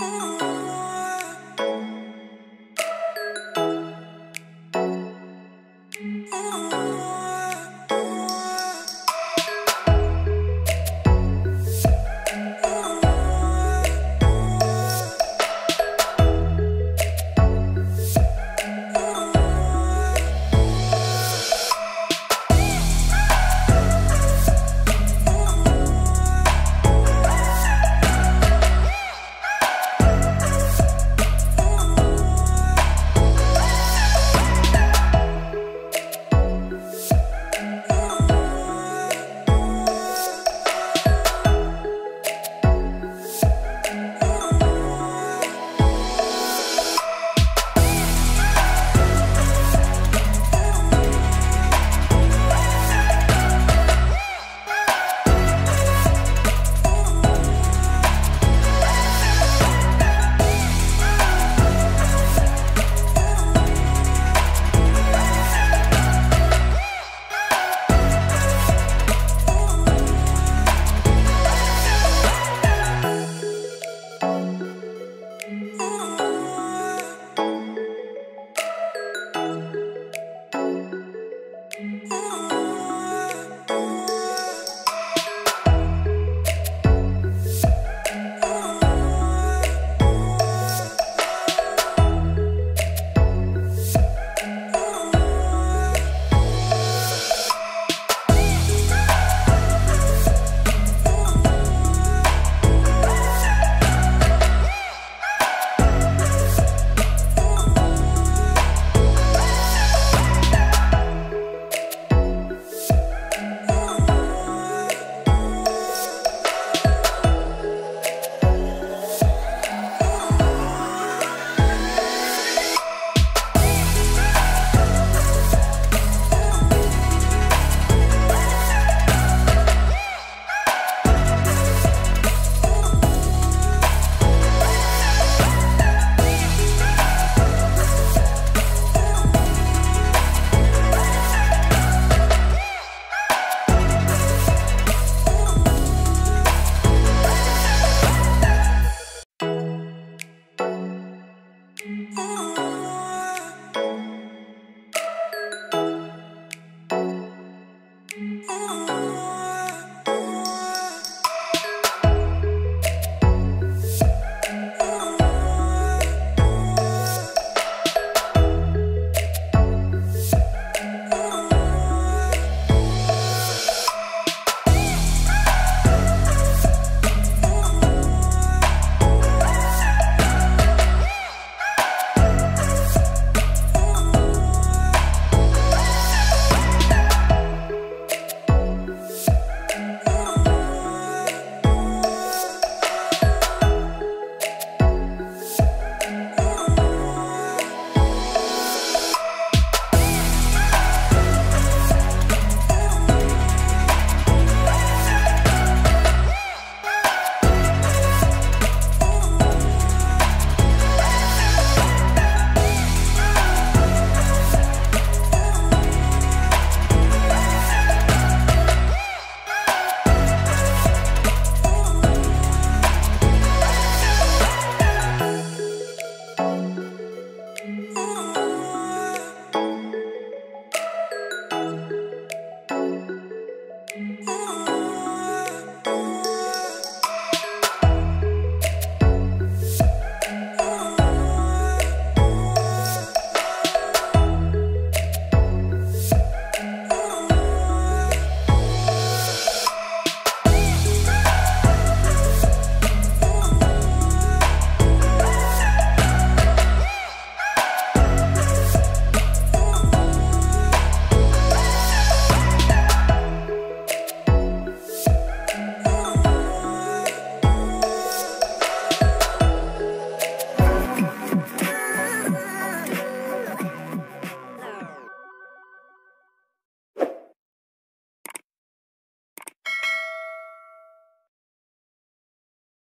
Oh.